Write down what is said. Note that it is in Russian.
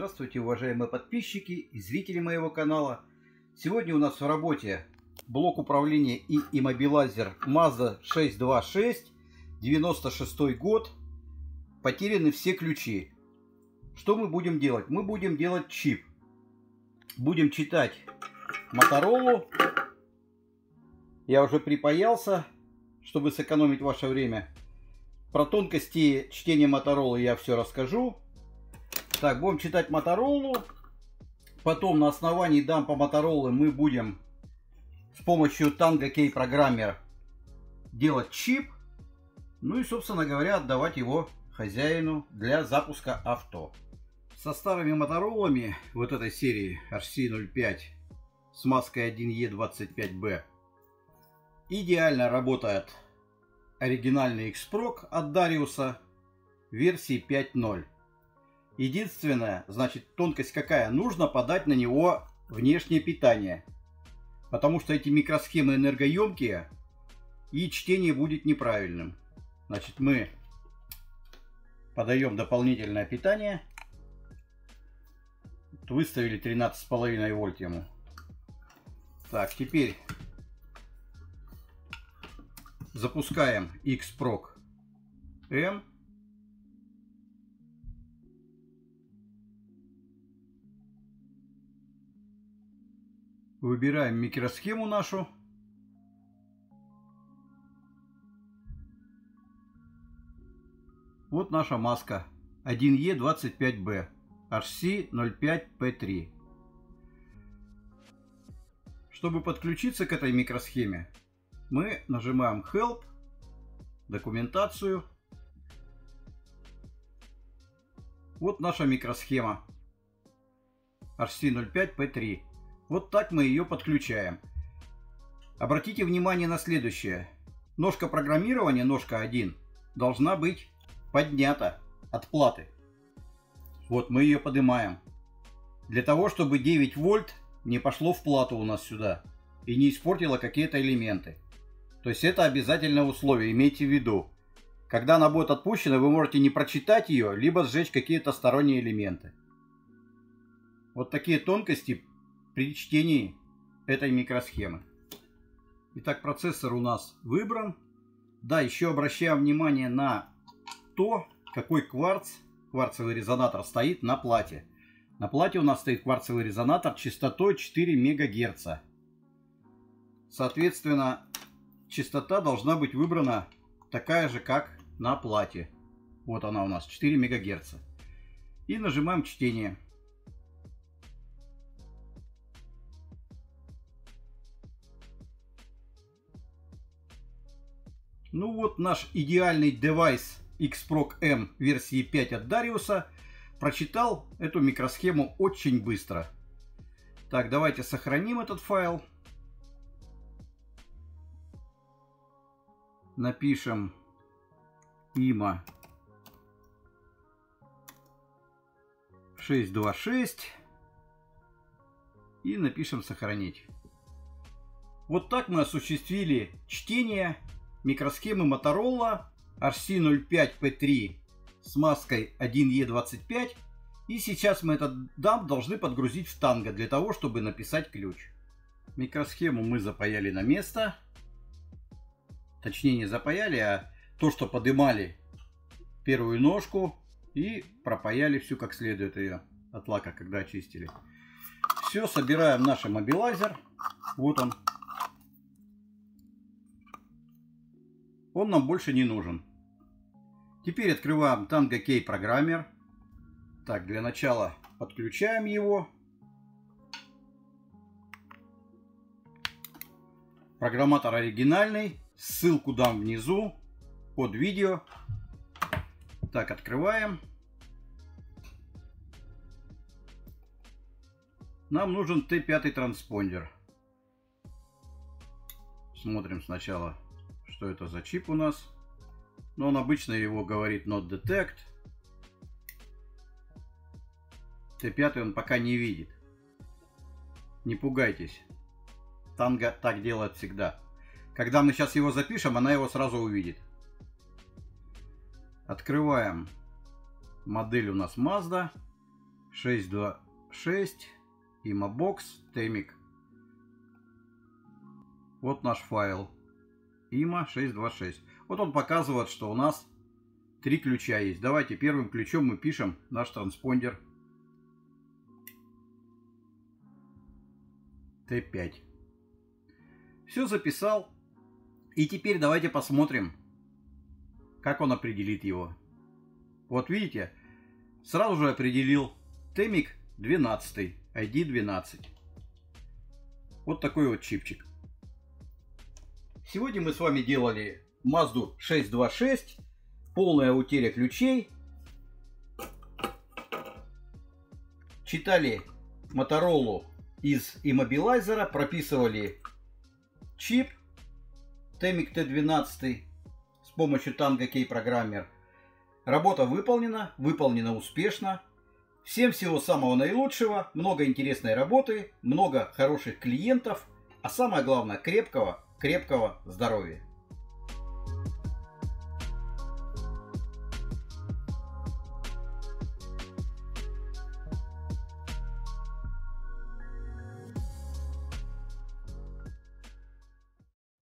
Здравствуйте, уважаемые подписчики и зрители моего канала. Сегодня у нас в работе блок управления и иммобилайзер Mazda 626, 96 год. Потеряны все ключи. Что мы будем делать? Мы будем делать чип. Будем читать Моторолу. Я уже припаялся, чтобы сэкономить ваше время. Про тонкости чтения Моторолы я все расскажу. Так, будем читать Моторолу. Потом на основании дампа Моторолы мы будем с помощью Tango Key программер делать чип. Ну и, собственно говоря, отдавать его хозяину для запуска авто. Со старыми моторолами вот этой серии RC05 с маской 1E25B идеально работает оригинальный X-Proc от Дариуса версии 5.0. Единственное, значит, тонкость какая? Нужно подать на него внешнее питание. Потому что эти микросхемы энергоемкие, и чтение будет неправильным. Значит, мы подаем дополнительное питание. Выставили 13,5 вольт ему. Так, теперь запускаем Xproc M. Выбираем микросхему нашу. Вот наша маска 1E25B HC05P3. Чтобы подключиться к этой микросхеме, мы нажимаем Help, документацию. Вот наша микросхема HC05P3. Вот так мы ее подключаем. Обратите внимание на следующее. Ножка программирования, ножка 1, должна быть поднята от платы. Вот мы ее поднимаем. Для того, чтобы 9 вольт не пошло в плату у нас сюда и не испортило какие-то элементы. То есть это обязательное условие, имейте в виду. Когда она будет отпущена, вы можете не прочитать ее, либо сжечь какие-то сторонние элементы. Вот такие тонкости при чтении этой микросхемы. Итак, процессор у нас выбран. Да, еще обращаем внимание на то, какой кварц, кварцевый резонатор стоит на плате. На плате у нас стоит кварцевый резонатор частотой 4 МГц. Соответственно, частота должна быть выбрана такая же, как на плате. Вот она у нас, 4 МГц. И нажимаем чтение. Ну вот наш идеальный девайс Xproc M версии 5 от Дариуса прочитал эту микросхему очень быстро. Так, давайте сохраним этот файл. Напишем има 626 и напишем сохранить. Вот так мы осуществили чтение микросхемы Motorola RC05P3 с маской 1E25. И сейчас мы этот дамп должны подгрузить в танго для того, чтобы написать ключ. Микросхему мы запаяли на место. Точнее не запаяли, а то, что подымали первую ножку и пропаяли всю как следует ее от лака, когда очистили. Все, собираем наш мобилайзер. Вот он. Он нам больше не нужен. Теперь открываем Tango Key программер. Так, для начала подключаем его. Программатор оригинальный. Ссылку дам внизу под видео. Так, открываем. Нам нужен Т5 транспондер. Смотрим сначала что это за чип у нас. Но он обычно его говорит not detect. Т5 он пока не видит. Не пугайтесь. Танго так делает всегда. Когда мы сейчас его запишем, она его сразу увидит. Открываем. Модель у нас Mazda 626 Imabox Temic. Вот наш файл. IMA 626. Вот он показывает, что у нас три ключа есть. Давайте первым ключом мы пишем наш транспондер Т5. Все записал. И теперь давайте посмотрим, как он определит его. Вот видите, сразу же определил Темик 12, ID 12. Вот такой вот чипчик. Сегодня мы с вами делали Mazda 626, полная утеря ключей. Читали Моторолу из иммобилайзера, прописывали чип Temik T12 с помощью Tango Key программер. Работа выполнена, выполнена успешно. Всем всего самого наилучшего, много интересной работы, много хороших клиентов, а самое главное крепкого, крепкого здоровья.